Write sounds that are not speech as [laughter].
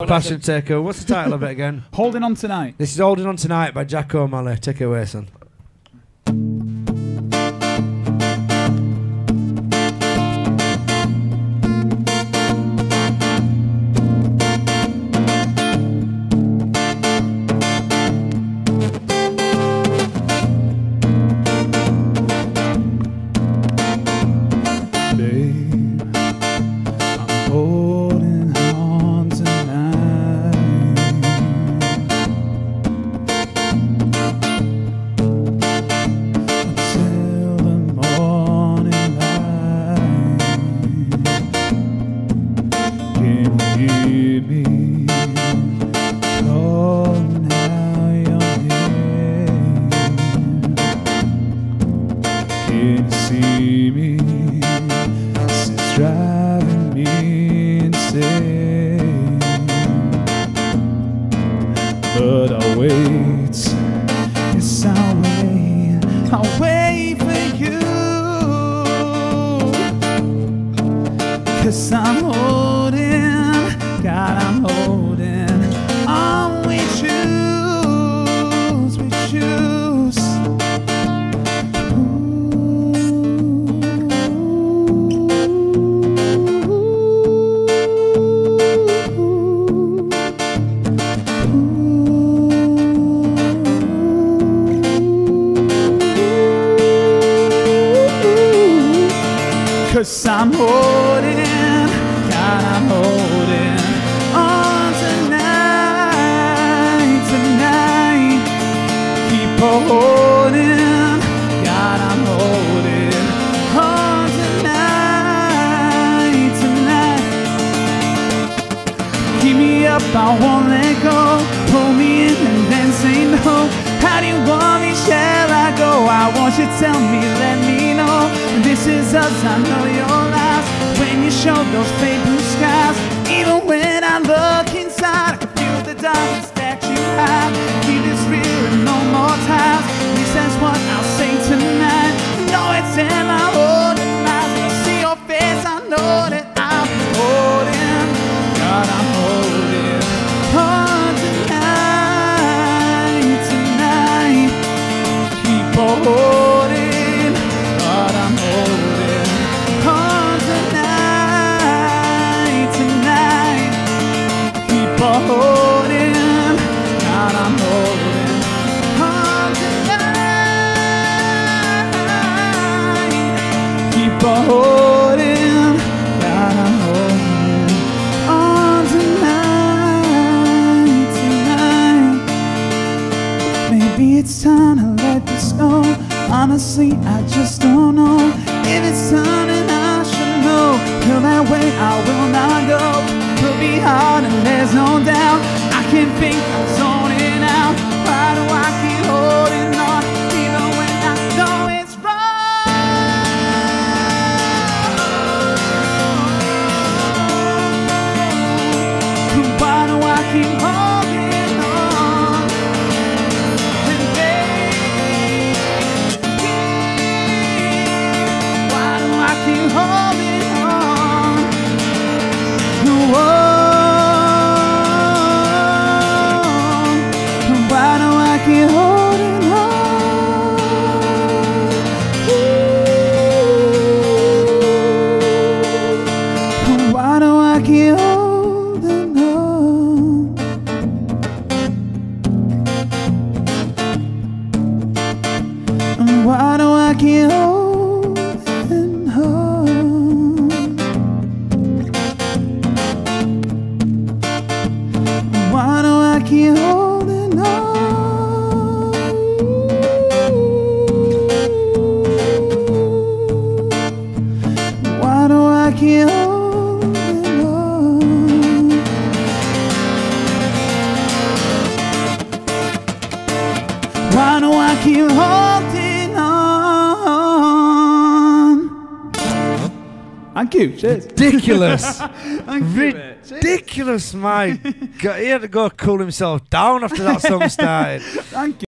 Passion Taker. What's the title of it again? [laughs] Holding on tonight. This is Holding On Tonight by Jack O'Malley. Take it away, son. Babe, I'm holding I'll wait. Yes, I'll wait. I'll wait for you. Cause I'm holding, God, I'm holding Cause I'm holding, God, I'm holding on tonight, tonight. Keep holding, God, I'm holding on tonight, tonight. Keep me up, I won't let go. Pull me in and then say no. How do you want me? Shall I go? I want you tell me, let me. This is us, I know you're lost. When you show those fake blue skies, even when I look inside, I can feel the darkness that you hide. Keep this real and no more ties. This is what I'll say tonight. No, it's in my own eyes. When I see your face, I know that I'm holding. God, I'm holding on tonight, tonight. Keep on Honestly, I just don't know if it's time and I should know. Feel that way, I will not go. Could be hard and there's no doubt. I can think I'm zoning out. I keep holding on? Why do I keep holding on? Why do I keep holding on? Why do I keep holding Thank you. Cheers. Ridiculous. [laughs] Thank you. mate. Ridiculous, my God. He had to go cool himself down after that song started. [laughs] Thank you.